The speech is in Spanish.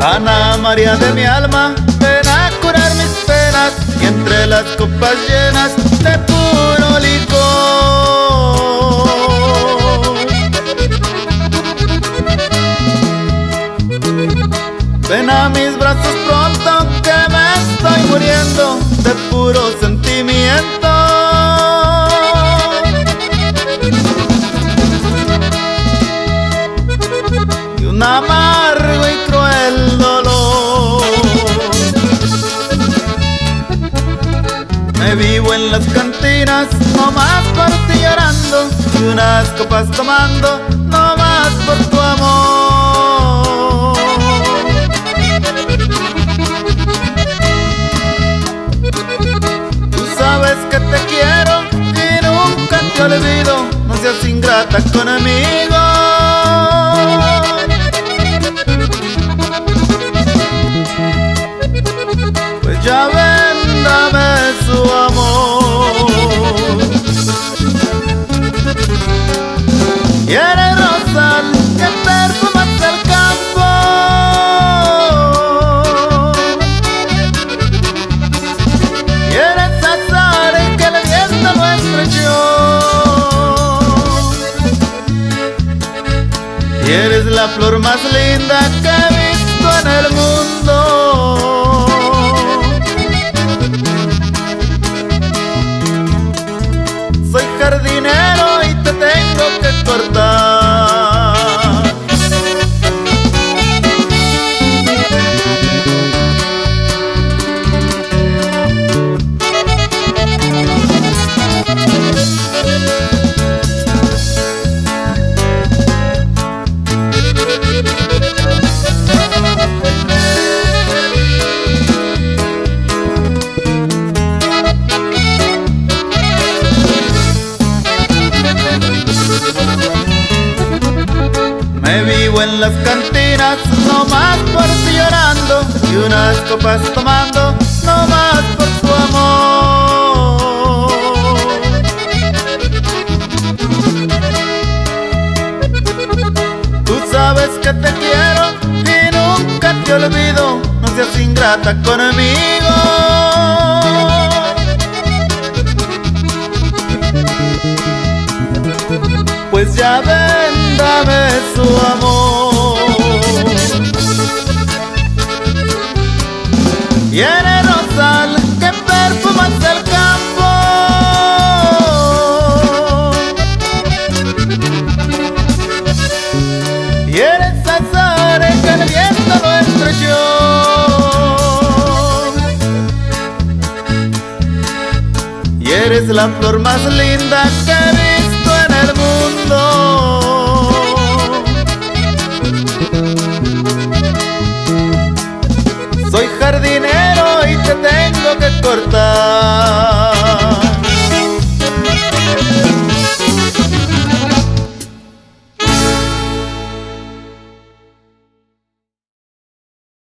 Ana María de mi alma, ven a curar mis penas y entre las copas llenas de puro licor. Ven a mis brazos pronto que me estoy muriendo de puro sentimiento. En las cantinas, no más por ti llorando, y unas copas tomando, no más por tu amor. Tú sabes que te quiero y nunca te olvido, no seas ingrata conmigo. Y eres la flor más linda que he visto en el mundo. Soy jardinero en las cantinas, no más por ti llorando, y unas copas tomando, no más por tu amor. Tú sabes que te quiero y nunca te olvido, no seas ingrata conmigo. Pues ya ven, dame su amor. Y eres rosal que perfumas el campo. Y eres azar que el viento lo estrechó. Y eres la flor más linda que